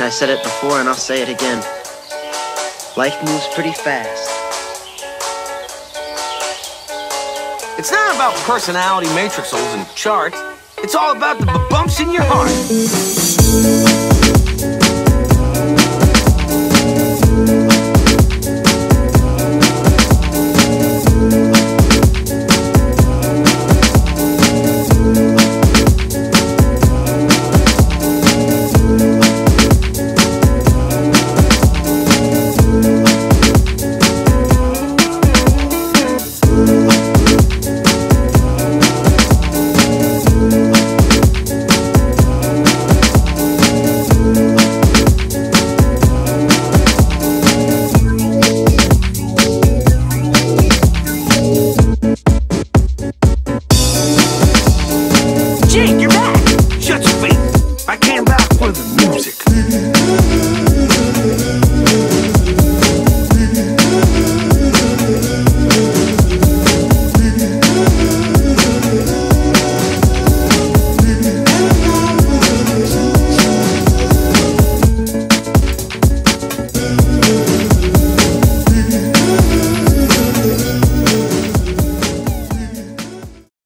I said it before and I'll say it again. Life moves pretty fast. It's not about personality matrixes and charts. It's all about the bumps in your heart.